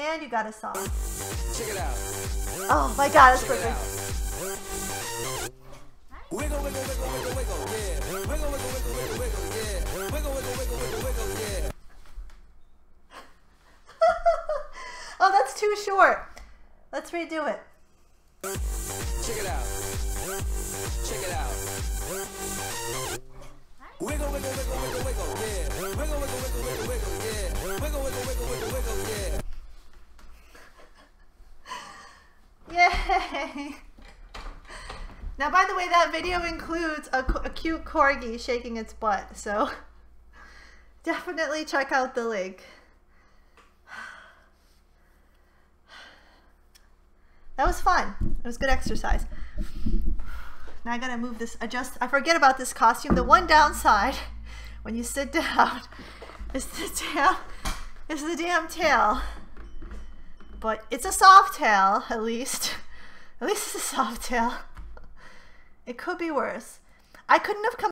And you got a song. Check it out. Oh my god, that's Check perfect. Wiggle, wiggle, wiggle, wiggle, wiggle, yeah. Wiggle, wiggle, wiggle, wiggle, wiggle, yeah. Wiggle, wiggle, wiggle, wiggle, wiggle, yeah. Oh, that's too short. Let's redo it. Check it out. Check it out. Wiggle, wiggle, wiggle, wiggle, wiggle, yeah. Yay! Now, by the way, that video includes a, a cute corgi shaking its butt, so definitely check out the link. That was fun. It was good exercise. Now I gotta move this, adjust. I forget about this costume. The one downside when you sit down is the tail, is the damn tail. But it's a soft tail, at least. At least it's a soft tail. It could be worse. I couldn't have come